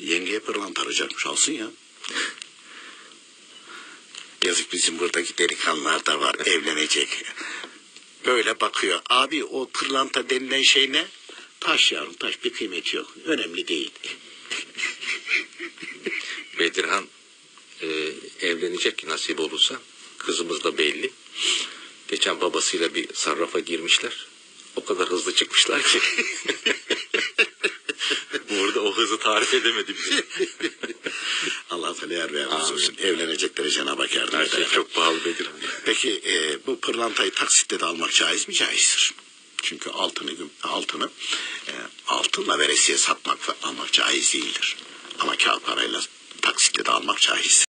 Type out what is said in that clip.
Yengeye pırlanta arayacakmış alsın ya. Yazık bizim buradaki delikanlılar da var evlenecek. Böyle bakıyor. Abi o pırlanta denilen şey ne? Taş yavrum taş bir kıymeti yok. Önemli değil. Bedirhan e, evlenecek ki nasip olursa. Kızımız da belli. Geçen babasıyla bir sarrafa girmişler. O kadar hızlı çıkmışlar ki. Tarif edemedi bize. Allah sana yer yardımcısı olsun. Evlenecekleri Cenab-ı Hak yardım Her eder. şey çok pahalı Bedirhan. Peki e, bu pırlantayı taksitle de almak caiz mi? Caizdir. Çünkü altını altını e, altınla veresiye satmak ve almak caiz değildir. Ama kağıt parayla taksitle de almak caiz.